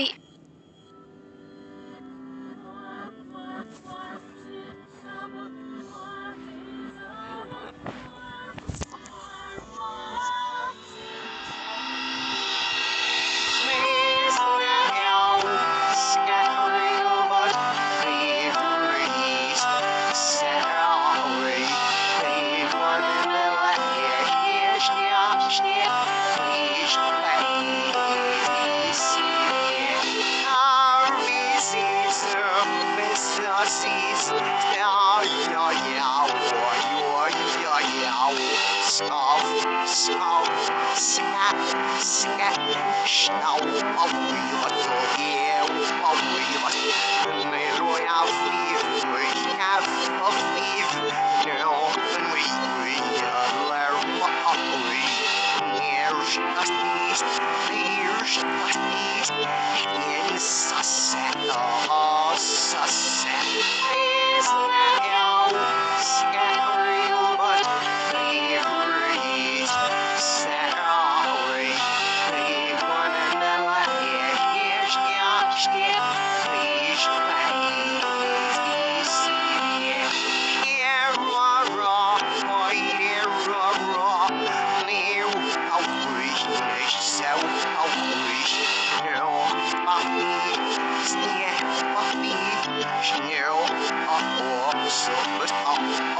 I Nazis. Ja, ja, ja, ja, ja, ja. Schauf, schauf, snap, snap, schnauf, aufwirrt, geh, aufwirrt. Ne roja fiv, roja fiv, ne open we, we, lerma, we, ne roja fiv, version is sunset, oh, sunset. Yeah, I'll be here also, you. I'll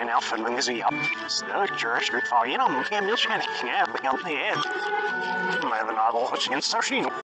and Alpha Muzzy up. The church for you know, Camille Shannon, yeah, become the head. My novel, which in Sashino.